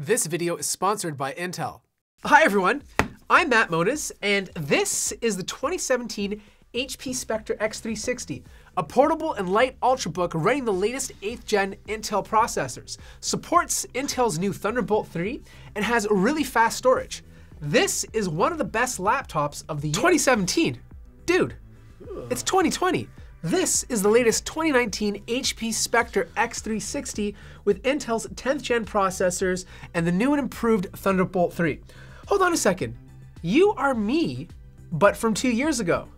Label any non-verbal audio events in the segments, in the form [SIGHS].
This video is sponsored by Intel. Hi everyone, I'm Matt Moniz, and this is the 2017 HP Spectre X360, a portable and light ultrabook running the latest 8th gen Intel processors, supports Intel's new Thunderbolt 3, and has really fast storage. This is one of the best laptops of the year. 2017. Dude, it's 2020. This is the latest 2019 HP Spectre X360 with Intel's 10th gen processors and the new and improved Thunderbolt 3. Hold on a second. You are me, but from two years ago.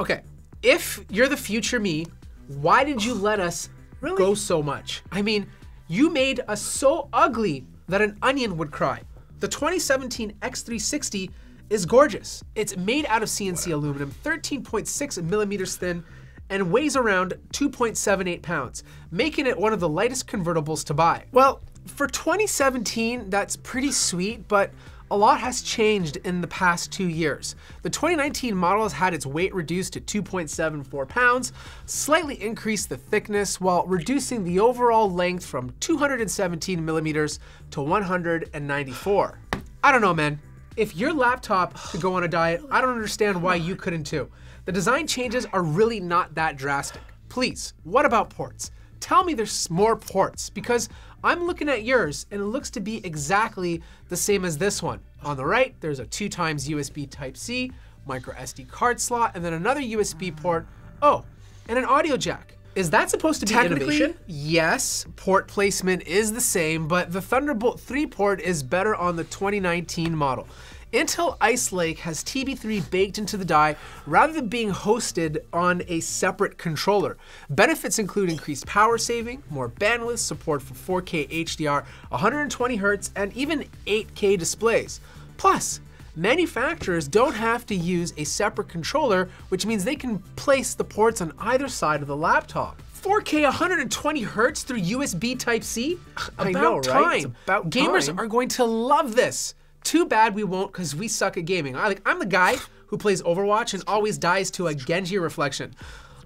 Okay, if you're the future me, why did you let us [SIGHS] really? go so much? I mean, you made us so ugly that an onion would cry. The 2017 X360 is gorgeous. It's made out of CNC aluminum, 13.6 millimeters thin, and weighs around 2.78 pounds, making it one of the lightest convertibles to buy. Well, for 2017, that's pretty sweet, but a lot has changed in the past two years. The 2019 model has had its weight reduced to 2.74 pounds, slightly increased the thickness while reducing the overall length from 217 millimeters to 194. I don't know, man. If your laptop could go on a diet, I don't understand why you couldn't too. The design changes are really not that drastic. Please, what about ports? Tell me there's more ports because I'm looking at yours and it looks to be exactly the same as this one. On the right, there's a two times USB Type-C, micro SD card slot, and then another USB port. Oh, and an audio jack. Is that supposed to be innovation? Yes, port placement is the same, but the Thunderbolt 3 port is better on the 2019 model. Intel Ice Lake has TB3 baked into the die rather than being hosted on a separate controller. Benefits include increased power saving, more bandwidth, support for 4K HDR, 120Hz, and even 8K displays. Plus, manufacturers don't have to use a separate controller, which means they can place the ports on either side of the laptop. 4K 120 hertz through USB Type-C? I know, right? time. About Gamers time. are going to love this. Too bad we won't because we suck at gaming. I, like, I'm the guy who plays Overwatch and always dies to a Genji reflection.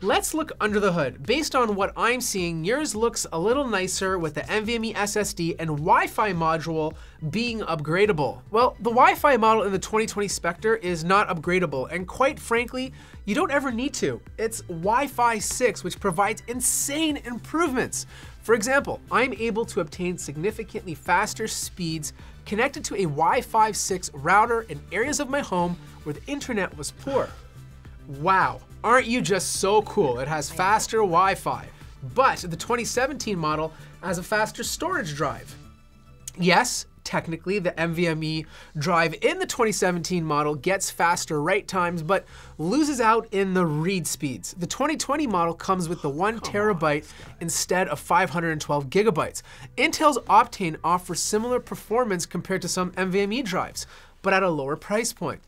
Let's look under the hood. Based on what I'm seeing, yours looks a little nicer with the NVMe SSD and Wi-Fi module being upgradable. Well, the Wi-Fi model in the 2020 Spectre is not upgradable, and quite frankly, you don't ever need to. It's Wi-Fi 6, which provides insane improvements. For example, I'm able to obtain significantly faster speeds connected to a Wi-Fi 6 router in areas of my home where the internet was poor. Wow, aren't you just so cool? It has faster Wi-Fi. But the 2017 model has a faster storage drive. Yes, technically the NVMe drive in the 2017 model gets faster write times, but loses out in the read speeds. The 2020 model comes with the one terabyte instead of 512 gigabytes. Intel's Optane offers similar performance compared to some NVMe drives but at a lower price point.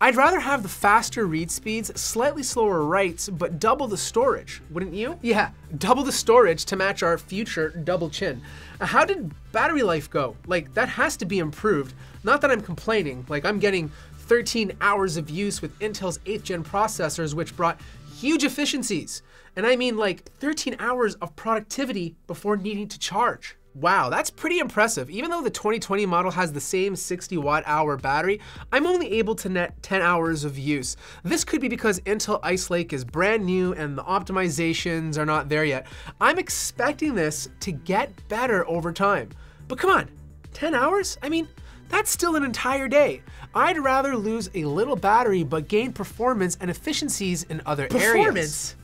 I'd rather have the faster read speeds, slightly slower writes, but double the storage, wouldn't you? Yeah, double the storage to match our future double chin. Uh, how did battery life go? Like, that has to be improved. Not that I'm complaining, like I'm getting 13 hours of use with Intel's 8th gen processors, which brought huge efficiencies. And I mean like 13 hours of productivity before needing to charge. Wow, that's pretty impressive. Even though the 2020 model has the same 60 watt hour battery, I'm only able to net 10 hours of use. This could be because Intel Ice Lake is brand new and the optimizations are not there yet. I'm expecting this to get better over time. But come on, 10 hours? I mean, that's still an entire day. I'd rather lose a little battery but gain performance and efficiencies in other Performance? areas.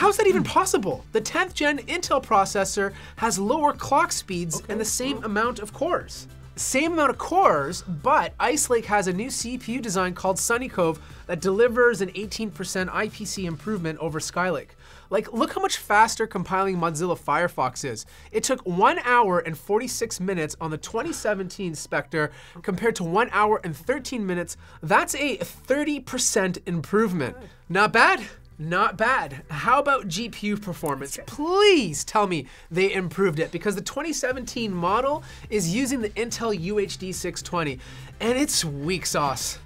How's that even hmm. possible? The 10th gen Intel processor has lower clock speeds and the same amount of cores. Same amount of cores, but Ice Lake has a new CPU design called Sunny Cove that delivers an 18% IPC improvement over Skylake. Like, look how much faster compiling Mozilla Firefox is. It took 1 hour and 46 minutes on the 2017 Spectre compared to 1 hour and 13 minutes. That's a 30% improvement. Not bad. Not bad. How about GPU performance? Please tell me they improved it because the 2017 model is using the Intel UHD 620 and it's weak sauce.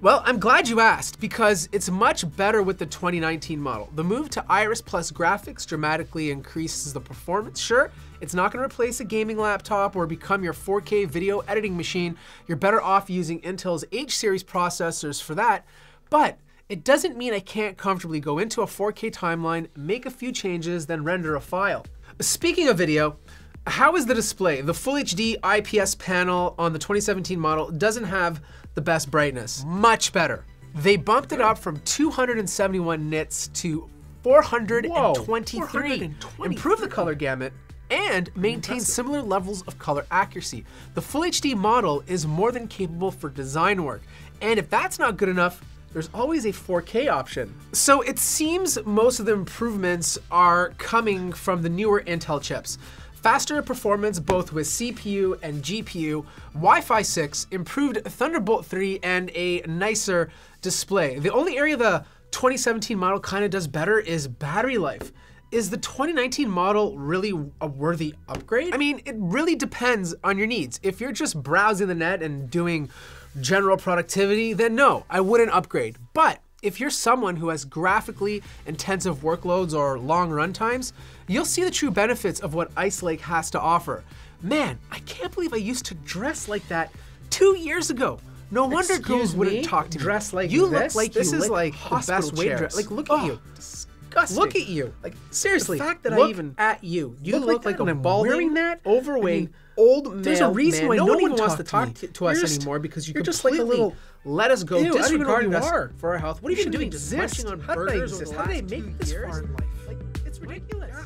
Well, I'm glad you asked because it's much better with the 2019 model. The move to Iris Plus graphics dramatically increases the performance. Sure, it's not going to replace a gaming laptop or become your 4K video editing machine. You're better off using Intel's H series processors for that, but it doesn't mean I can't comfortably go into a 4K timeline, make a few changes, then render a file. Speaking of video, how is the display? The Full HD IPS panel on the 2017 model doesn't have the best brightness. Much better. They bumped it up from 271 nits to 423. Whoa, 423. Improved the color gamut and maintained similar levels of color accuracy. The Full HD model is more than capable for design work. And if that's not good enough, there's always a 4K option. So it seems most of the improvements are coming from the newer Intel chips. Faster performance both with CPU and GPU, Wi-Fi 6, improved Thunderbolt 3, and a nicer display. The only area the 2017 model kind of does better is battery life. Is the 2019 model really a worthy upgrade? I mean, it really depends on your needs. If you're just browsing the net and doing general productivity, then no, I wouldn't upgrade. But if you're someone who has graphically intensive workloads or long run times, you'll see the true benefits of what Ice Lake has to offer. Man, I can't believe I used to dress like that two years ago. No wonder Excuse girls me? wouldn't talk to me. Dress like you this? look like This you is like hospital the best way dress. Like, look at Oh, you. Disgusting. Look at you. Like seriously, The fact that I even at you. You look look, like like, a I'm balding, wearing that overweight, I mean, old There's a reason man. why no, no one one wants to talk to, to us just- anymore because you you're just like a completely little. let us go Ew, I don't even know who disregarding you us are. for our health. What are you shouldn't doing? Just munching on How burgers? How I last make this far in life? Like, it's ridiculous.